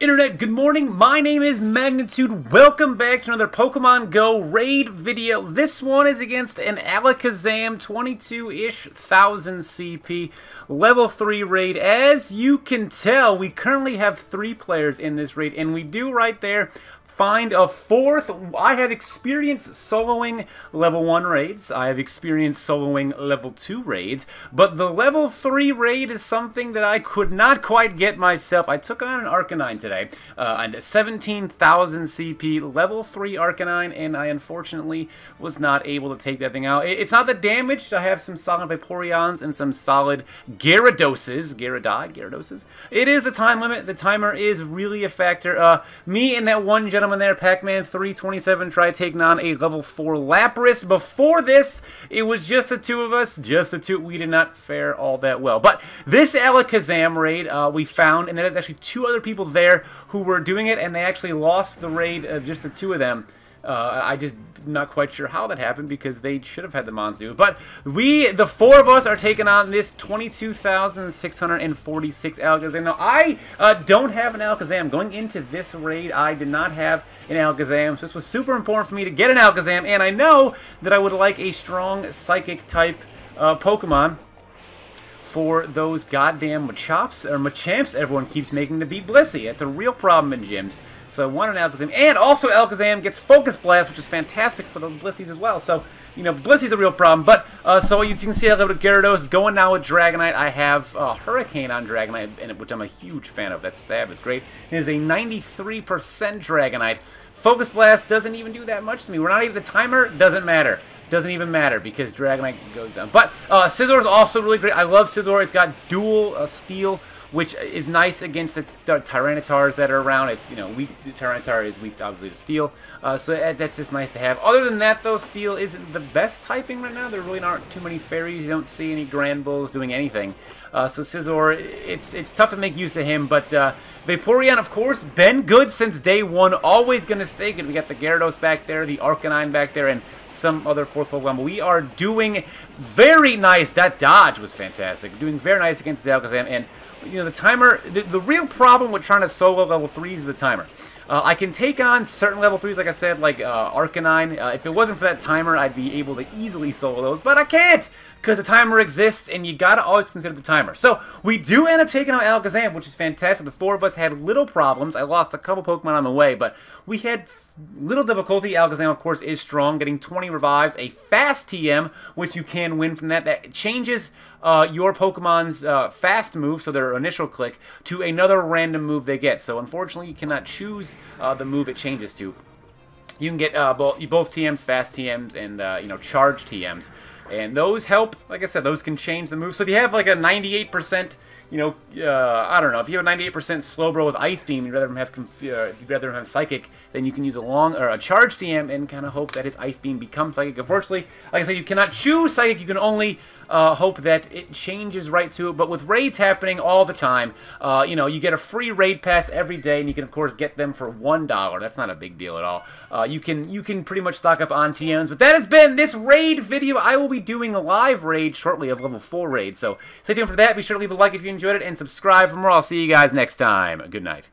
Internet, good morning. My name is Magnitude. Welcome back to another Pokemon Go raid video. This one is against an Alakazam 22-ish thousand CP level 3 raid. As you can tell, we currently have three players in this raid, and we do right there find a fourth. I have experienced soloing level 1 raids. I have experienced soloing level 2 raids. But the level 3 raid is something that I could not quite get myself. I took on an Arcanine today. Uh, and 17,000 CP, level 3 Arcanine, and I unfortunately was not able to take that thing out. It's not the damage. I have some solid Vaporeons and some solid Gyaradoses. Gyarados? Gyaradoses? It is the time limit. The timer is really a factor. Uh, me and that one gentleman gentleman there, Pac-Man 327, try taking on a level 4 Lapras. Before this, it was just the two of us, just the two. We did not fare all that well. But this Alakazam raid uh, we found, and there's actually two other people there who were doing it, and they actually lost the raid, of just the two of them. Uh, I just not quite sure how that happened because they should have had the Monzu. But we, the four of us, are taking on this 22,646 Alakazam. Now, I uh, don't have an Alakazam. Going into this raid, I did not have an Alakazam. So this was super important for me to get an Alakazam. And I know that I would like a strong Psychic type uh, Pokemon for those goddamn Machops or Machamps everyone keeps making to beat Blissey. It's a real problem in gyms. So I one an Alakazam. And also Alakazam gets Focus Blast, which is fantastic for those Blisseys as well. So, you know, Blissey's a real problem. But, uh, so you can see, I have a Gyarados. Going now with Dragonite, I have uh, Hurricane on Dragonite, which I'm a huge fan of. That stab is great. It is a 93% Dragonite. Focus Blast doesn't even do that much to me. We're not even the timer. Doesn't matter. Doesn't even matter because Dragonite goes down. But uh, Scizor is also really great. I love Scizor. It's got dual uh, steel, which is nice against the, the Tyranitars that are around. It's, you know, weak. The Tyranitar is weak, obviously, to steel. Uh, so that's just nice to have. Other than that, though, steel isn't the best typing right now. There really aren't too many fairies. You don't see any Granbulls doing anything. Uh, so Scizor, it's it's tough to make use of him, but uh, Vaporeon, of course, been good since day one. Always going to stay good. We got the Gyarados back there, the Arcanine back there, and some other fourth Pokemon. We are doing very nice. That dodge was fantastic. Doing very nice against Alakazam. And, you know, the timer, the, the real problem with trying to solo level 3 is the timer. Uh, I can take on certain level 3s, like I said, like uh, Arcanine. Uh, if it wasn't for that timer, I'd be able to easily solo those, but I can't! Because the timer exists, and you gotta always consider the timer. So, we do end up taking out Alakazam, which is fantastic. The four of us had little problems. I lost a couple Pokemon on the way, but we had little difficulty. Alakazam, of course, is strong, getting 20 revives, a fast TM, which you can win from that. That changes uh, your Pokemon's uh, fast move, so their initial click, to another random move they get. So unfortunately, you cannot choose uh, the move it changes to. You can get uh, both, both TMs, fast TMs, and uh, you know charge TMs. And those help, like I said, those can change the move. So if you have like a 98% you know, uh, I don't know. If you have a 98% Slowbro with Ice Beam, you'd rather have uh, you'd rather have Psychic, then you can use a long or a Charge TM and kind of hope that his Ice Beam becomes Psychic. Unfortunately, like I said, you cannot choose Psychic. You can only uh, hope that it changes right to it. But with raids happening all the time, uh, you know, you get a free raid pass every day, and you can of course get them for one dollar. That's not a big deal at all. Uh, you can you can pretty much stock up on TMs. But that has been this raid video. I will be doing a live raid shortly of level four raid. So stay tuned for that. Be sure to leave a like if you enjoyed it, and subscribe for more. I'll see you guys next time. Good night.